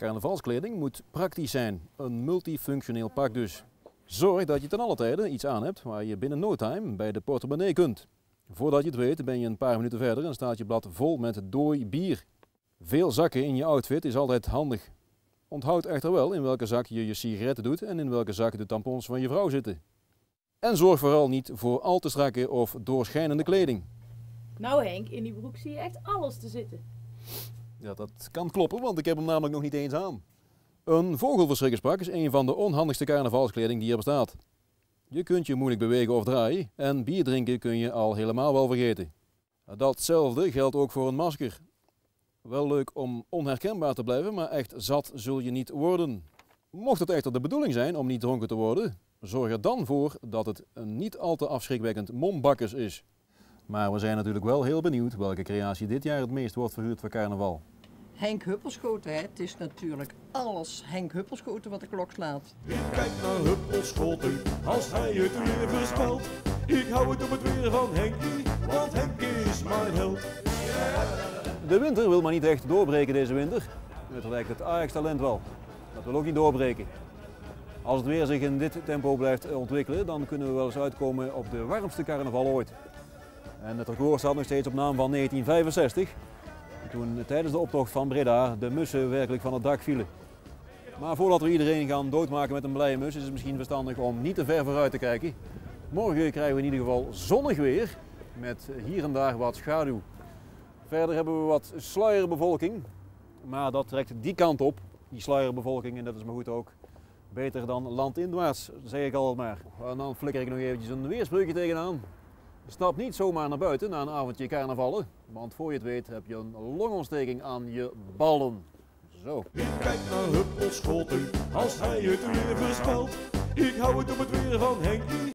Carnavalskleding moet praktisch zijn, een multifunctioneel pak dus. Zorg dat je ten alle tijde iets aan hebt waar je binnen no time bij de portemonnee kunt. Voordat je het weet ben je een paar minuten verder en staat je blad vol met dooi bier. Veel zakken in je outfit is altijd handig. Onthoud echter wel in welke zak je je sigaretten doet en in welke zak de tampons van je vrouw zitten. En zorg vooral niet voor al te strakke of doorschijnende kleding. Nou Henk, in die broek zie je echt alles te zitten. Ja, dat kan kloppen, want ik heb hem namelijk nog niet eens aan. Een vogelverschrikkerspak is een van de onhandigste carnavalskleding die er bestaat. Je kunt je moeilijk bewegen of draaien en bier drinken kun je al helemaal wel vergeten. Datzelfde geldt ook voor een masker. Wel leuk om onherkenbaar te blijven, maar echt zat zul je niet worden. Mocht het echter de bedoeling zijn om niet dronken te worden, zorg er dan voor dat het een niet al te afschrikwekkend mombakkers is. Maar we zijn natuurlijk wel heel benieuwd welke creatie dit jaar het meest wordt verhuurd voor carnaval. Henk Huppelschoten, hè. het is natuurlijk alles Henk Huppelschoten wat de klok slaat. Ik kijk naar Huppelschoten als hij het weer voorspelt. Ik hou het op het weer van Henkie, want Henk is mijn held. De winter wil maar niet echt doorbreken deze winter. Het lijkt het Ajax-talent wel. Dat wil ook niet doorbreken. Als het weer zich in dit tempo blijft ontwikkelen, dan kunnen we wel eens uitkomen op de warmste carnaval ooit. En het record staat nog steeds op naam van 1965. Toen tijdens de optocht van Breda de mussen werkelijk van het dak vielen. Maar voordat we iedereen gaan doodmaken met een blije mus, is het misschien verstandig om niet te ver vooruit te kijken. Morgen krijgen we in ieder geval zonnig weer, met hier en daar wat schaduw. Verder hebben we wat sluierbevolking, maar dat trekt die kant op, die sluierbevolking, en dat is maar goed ook. Beter dan landinwaarts, zeg ik altijd maar. En dan flikker ik nog eventjes een weerspreukje tegenaan. Stap niet zomaar naar buiten na een avondje carnavallen, want voor je het weet heb je een longontsteking aan je ballen. Zo. Ik kijk naar Huppelschoten als hij het weer voorspelt. Ik hou het op het weer van Henkie,